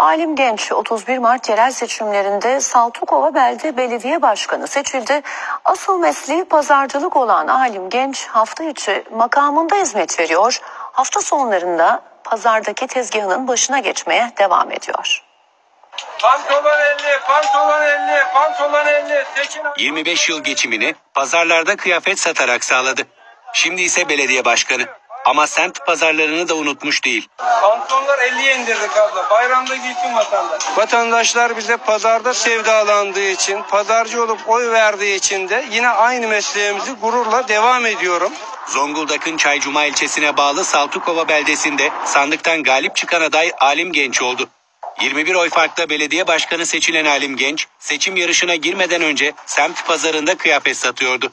Alim Genç 31 Mart yerel seçimlerinde Saltukova Belde Belediye Başkanı seçildi. Asıl mesleği pazarcılık olan Alim Genç hafta içi makamında hizmet veriyor. Hafta sonlarında pazardaki tezgahının başına geçmeye devam ediyor. Pantolon 50, pantolon 50, pantolon 50. Tekin 25 yıl geçimini pazarlarda kıyafet satarak sağladı. Şimdi ise belediye başkanı. Ama semt pazarlarını da unutmuş değil. Pantolonlar 50'ye indirdik abla. Bayramda giysin vatandaş. Vatandaşlar bize pazarda sevdalandığı için, pazarcı olup oy verdiği için de yine aynı mesleğimizi gururla devam ediyorum. Zonguldak'ın Çaycuma ilçesine bağlı Saltukova beldesinde sandıktan galip çıkan aday Alim Genç oldu. 21 oy farkla belediye başkanı seçilen Alim Genç, seçim yarışına girmeden önce semt pazarında kıyafet satıyordu.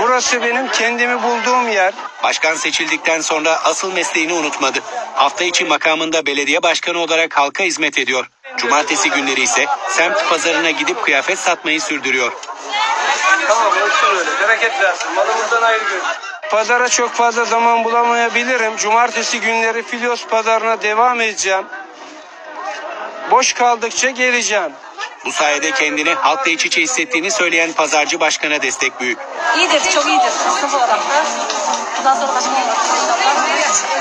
Burası benim kendimi bulduğum yer. Başkan seçildikten sonra asıl mesleğini unutmadı. Hafta içi makamında belediye başkanı olarak halka hizmet ediyor. Cumartesi günleri ise semt pazarına gidip kıyafet satmayı sürdürüyor. Tamam olsun öyle. Bereket versin. Malımızdan ayrı gör. Pazara çok fazla zaman bulamayabilirim. Cumartesi günleri Filyos pazarına devam edeceğim. Boş kaldıkça geleceğim. Bu sayede kendini halkla iç içe hissettiğini söyleyen pazarcı başkana destek büyük. İyidir, çok iyidir. Sınıf olarak da. Bundan sonra başkan olarak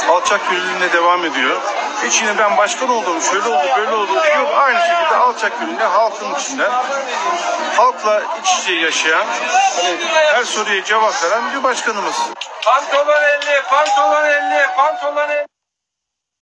da. alçak gönüllülüğüne devam ediyor. Hiç yine ben başkan oldum, şöyle oldu, böyle oldu. Yok aynı şekilde alçak gönüllü halkın içinden, halkla iç içe yaşayan, her soruya cevap veren bir başkanımız. Pantolon 50, pantolon 50, pantolon 50.